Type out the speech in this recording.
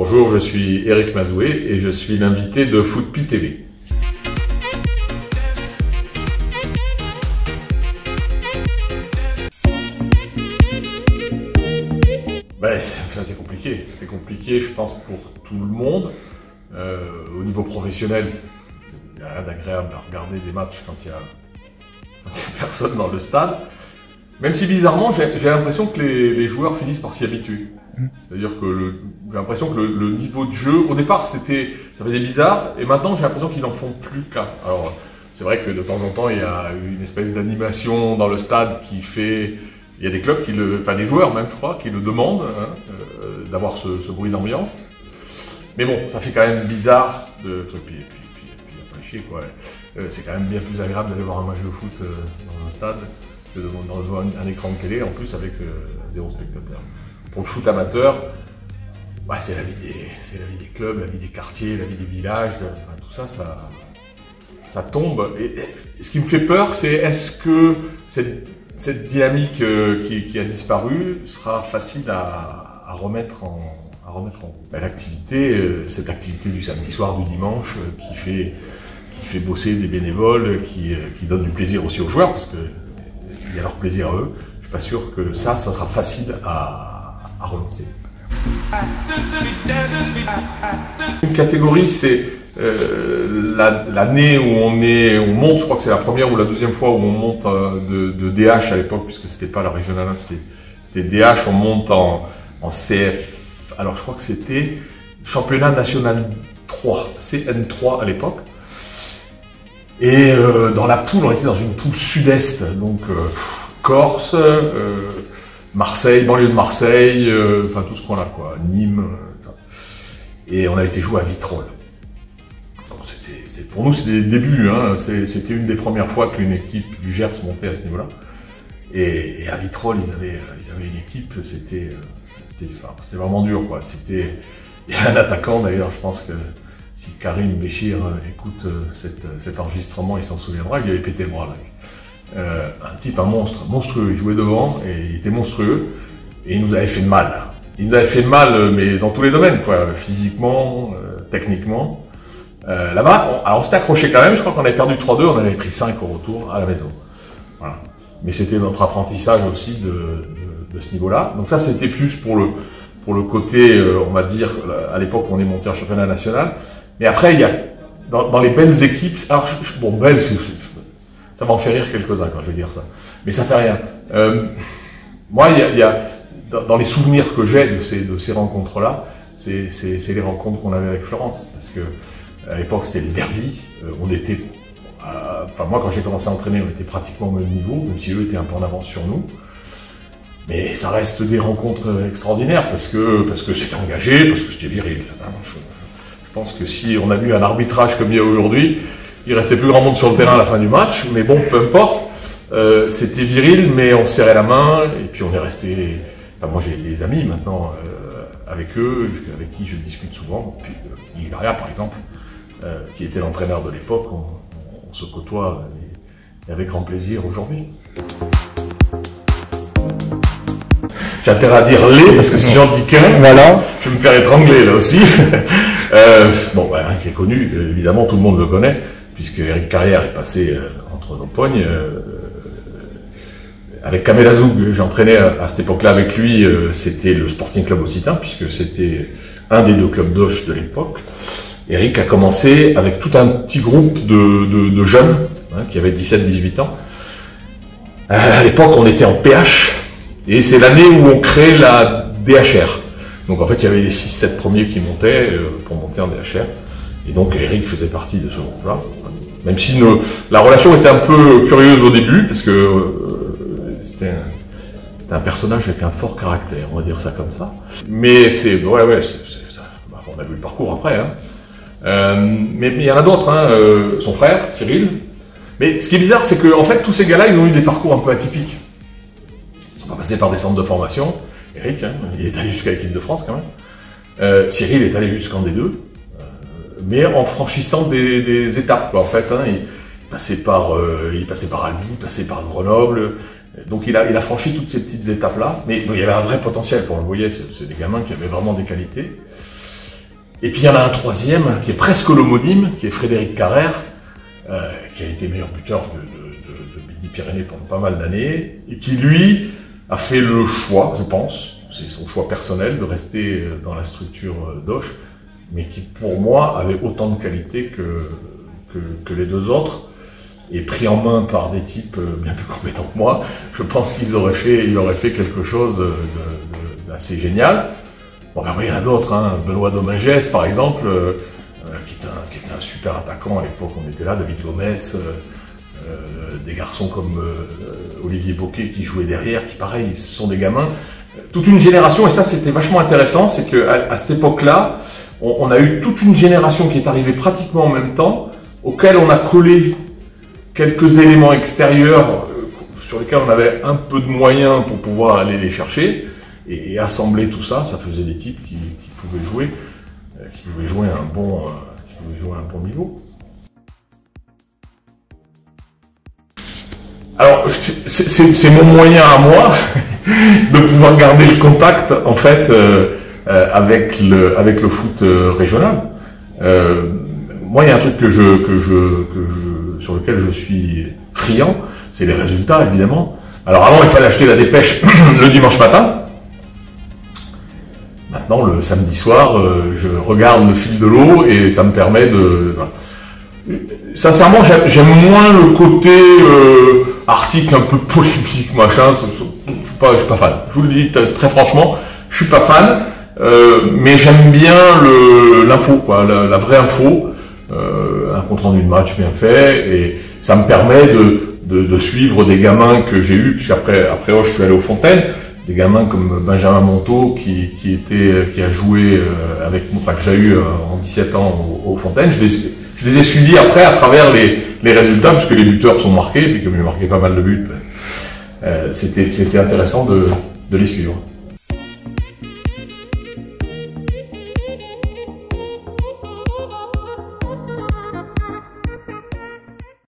Bonjour, je suis Eric Mazoué et je suis l'invité de Footpi TV. Ben, c'est compliqué. C'est compliqué, je pense, pour tout le monde. Euh, au niveau professionnel, il n'y a rien d'agréable à regarder des matchs quand il n'y a, a, personne dans le stade. Même si bizarrement, j'ai l'impression que les, les, joueurs finissent par s'y habituer. C'est-à-dire que j'ai l'impression que le, le, niveau de jeu, au départ, c'était, ça faisait bizarre, et maintenant j'ai l'impression qu'ils n'en font plus qu'un. Alors, c'est vrai que de temps en temps, il y a une espèce d'animation dans le stade qui fait, il y a des clubs qui le, enfin des joueurs même, je crois, qui le demandent hein, euh, d'avoir ce, ce, bruit d'ambiance. Mais bon, ça fait quand même bizarre de truc. Puis, puis, puis, puis après chier quoi. Euh, c'est quand même bien plus agréable d'aller voir un match de foot euh, dans un stade que voir un, un écran de télé, en plus avec euh, zéro spectateur. Pour le foot amateur, bah, c'est la, vie des, clubs, la vie des quartiers, la vie des villages, tout ça, ça, tombe. Et, ce qui me fait peur, c'est est-ce que cette, dynamique euh, qui, a disparu sera facile à, remettre en, à en ben, l'activité, euh, cette activité du samedi soir, du dimanche, qui fait qui fait bosser des bénévoles, qui, qui donne du plaisir aussi aux joueurs, parce que il y a leur plaisir à eux. Je suis pas sûr que ça, ça sera facile à, relancer. Une catégorie, c'est euh, l'année où on est, on monte. Je crois que c'est la première ou la deuxième fois où on monte euh, de, DH à l'époque, puisque c'était pas la régionale, c'était DH. On monte en, en CF. Alors je crois que c'était championnat national 3, CN3 à l'époque. Et euh, dans la poule, on était dans une poule sud-est, donc euh, Corse, euh, Marseille, banlieue de Marseille, enfin tout ce qu'on a quoi, Nîmes. et on a été joué à Vitrolles. Donc c'était, pour nous c'était des débuts, hein, c'était une des premières fois qu'une équipe du Gers montait à ce niveau-là. Et, à Vitrolles, ils avaient, ils avaient une équipe, c'était, c'était, vraiment dur quoi. C'était, un attaquant d'ailleurs, je pense que si Karim Béchir écoute cette, cet enregistrement, il s'en souviendra, il avait pété le bras. Euh, un type, un monstre, monstrueux, il jouait devant et il était monstrueux et il nous avait fait mal. Il nous avait fait mal, mais dans tous les domaines, quoi, physiquement, euh, techniquement. Euh, Là-bas, on, on s'était accroché quand même, je crois qu'on avait perdu 3-2, on avait pris 5 au retour à la maison. Mais c'était notre apprentissage aussi de, ce niveau-là. Donc ça, c'était plus pour le, pour le côté, euh, on va dire, à l'époque on est monté en championnat national. Mais après, il y a dans, les belles équipes, bon, belles, ça m'en fait rire quelques-uns quand je vais dire ça, mais ça fait rien. Euh, moi, il y a, dans, les souvenirs que j'ai de ces, rencontres-là, c'est les rencontres qu'on avait avec Florence, parce que à l'époque c'était les derbies, euh, on était, enfin moi quand j'ai commencé à entraîner, on était pratiquement au même niveau, même si eux étaient un peu en avance sur nous. Mais ça reste des rencontres extraordinaires parce que parce que c'était engagé, parce que c'était viril. Je pense que si on a vu un arbitrage comme il y a aujourd'hui, il restait plus grand monde sur le terrain à la fin du match, mais bon, peu importe. Euh, c'était viril, mais on serrait la main et puis on est resté. Enfin, moi, j'ai des amis maintenant euh, avec eux, avec qui je discute souvent. Puis euh, Ilaria, par exemple, euh, qui était l'entraîneur de l'époque, on, on, se côtoie et, et avec grand plaisir aujourd'hui. J'ai intérêt à dire les parce que si j'en dis qu'un, voilà, je vais me faire étrangler là aussi. euh, bon, bah, qui est connu, évidemment, tout le monde le connaît, puisque Eric Carrière est passé euh, entre nos pognes. Euh, avec Kamel Azoug, j'entraînais à, cette époque-là avec lui, euh, c'était le Sporting Club Occitan, puisque c'était un des deux clubs d'Oche de l'époque. Eric a commencé avec tout un petit groupe de jeunes, hein, qui avaient 17-18 ans. à l'époque, on était en PH, et c'est l'année où on crée la DHR. Donc en fait, il y avait les 6-7 premiers qui montaient euh, pour monter en DHR. Et donc Eric faisait partie de ce groupe-là. Même si la relation était un peu curieuse au début, parce que euh, c'était un, personnage avec un fort caractère, on va dire ça comme ça. Mais c'est, ouais, ouais, ça, bah, on a vu le parcours après. Hein. Euh, mais il y en a d'autres, hein, son frère, Cyril. Mais ce qui est bizarre, c'est que fait, tous ces gars-là, ils ont eu des parcours un peu atypiques pas passé par des centres de formation. Eric, hein, il est allé jusqu'à l'équipe de France quand même. Euh, Cyril est allé jusqu'en D2, euh, mais en franchissant des, étapes. Quoi, en fait, hein, il passait par, euh, il passait par Albi, il passait par Grenoble. Donc il a, il a franchi toutes ces petites étapes-là. Mais il y avait un vrai potentiel. On le voyait, c'est des gamins qui avaient vraiment des qualités. Et puis il y en a un troisième qui est presque l'homonyme, qui est Frédéric Carrère, euh, qui a été meilleur buteur de, de, de, Midi-Pyrénées pendant pas mal d'années, et qui lui a fait le choix, je pense, c'est son choix personnel, de rester dans la structure d'Oche, mais qui pour moi avait autant de qualité que, les deux autres et pris en main par des types euh, bien plus compétents que moi, je pense qu'ils auraient fait, quelque chose d'assez génial. Bon, il y en a d'autres, hein. Benoît Domingès, par exemple, euh, euh, qui, est un, qui, était un, super attaquant à l'époque, on était là, David Gomez, euh, euh, des garçons comme Olivier Boquet qui jouaient derrière, qui pareil, ce sont des gamins. Toute une génération, et ça c'était vachement intéressant, c'est qu'à à cette époque-là, on, a eu toute une génération qui est arrivée pratiquement en même temps, auquel on a collé quelques éléments extérieurs euh, sur lesquels on avait un peu de moyens pour pouvoir aller les chercher et, assembler tout ça, ça faisait des types qui, pouvaient jouer, euh, qui pouvaient jouer un bon, euh, qui pouvaient jouer à un bon niveau. Alors, c'est mon moyen à moi de pouvoir garder le contact en fait euh, avec le avec le foot régional. Euh, moi, il y a un truc que je que je que je sur lequel je suis friand, c'est les résultats, évidemment. Alors avant, il fallait acheter la dépêche le dimanche matin. Maintenant, le samedi soir, euh, je regarde le fil de l'eau et ça me permet de... Sincèrement, j'aime moins le côté euh, article un peu polémique, machin. Je suis suis pas fan. Je vous le dis très franchement, je suis pas fan. Euh, mais j'aime bien l'info, la, vraie info euh, un compte rendu de match bien fait, et ça me permet de, suivre des gamins que j'ai eu, puisqu'après après Hoche, je suis allé aux Fontaines, des gamins comme Benjamin Monteau qui, a joué euh, avec enfin que j'ai eu en 17 ans aux, Fontaines, je les, je les ai suivis après à travers les, résultats, puisque les buteurs sont marqués, et puis comme il marqué pas mal de buts, ben, euh, c'était intéressant de les suivre.